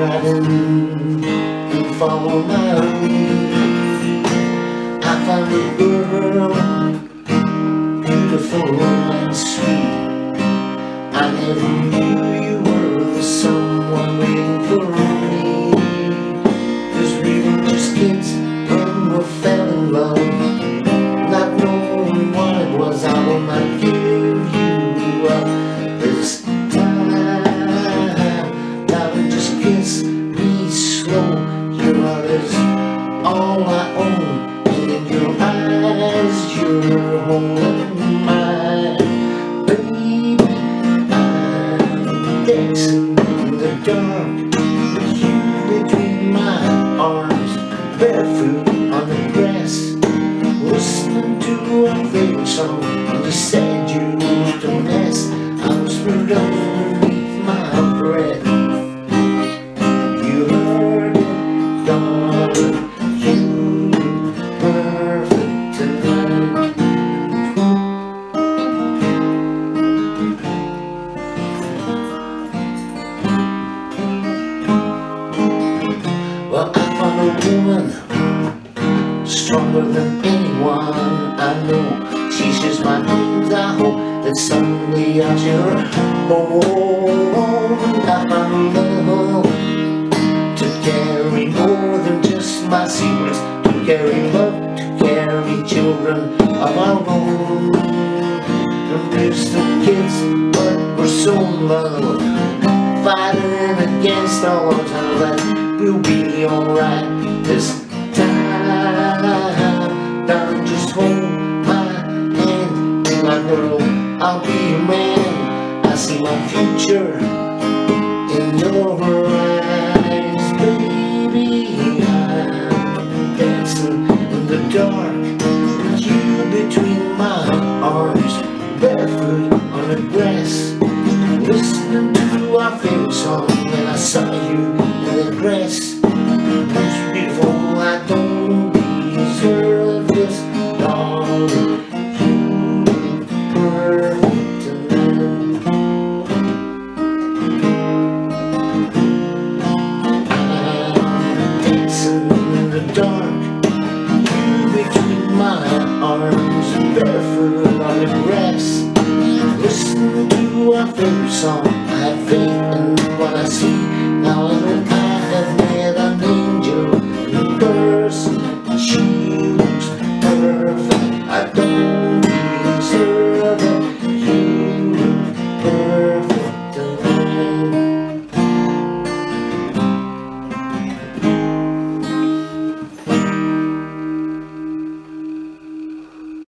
dive and follow my lead. I found a girl, beautiful and sweet. I never barefoot on the grass, listening to our favorite song. Woman stronger than anyone I know. She shares my dreams. I hope that someday I'll share her home. I found love to carry more than just my secrets. To carry love, to carry children of our own. And we're still kids, but we're so in love. Fighting against all odds, we'll be alright this time. Just hold my hand, be my girl. I'll be your man. I see my future in your eyes, baby. I'm dancing in the dark with you between my arms, barefoot on the grass, listening to our favorite song. And I saw you dress It's beautiful, I don't deserve. This love, you perfect dancing in the dark You between my arms Barefoot on the grass. To our song.